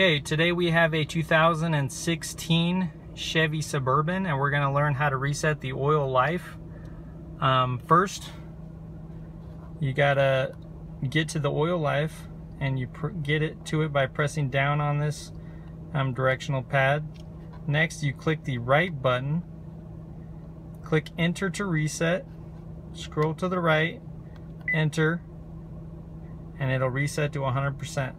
Okay, today we have a 2016 Chevy Suburban and we're going to learn how to reset the oil life. Um, first, you got to get to the oil life and you get it to it by pressing down on this um, directional pad. Next, you click the right button, click enter to reset, scroll to the right, enter, and it'll reset to 100%.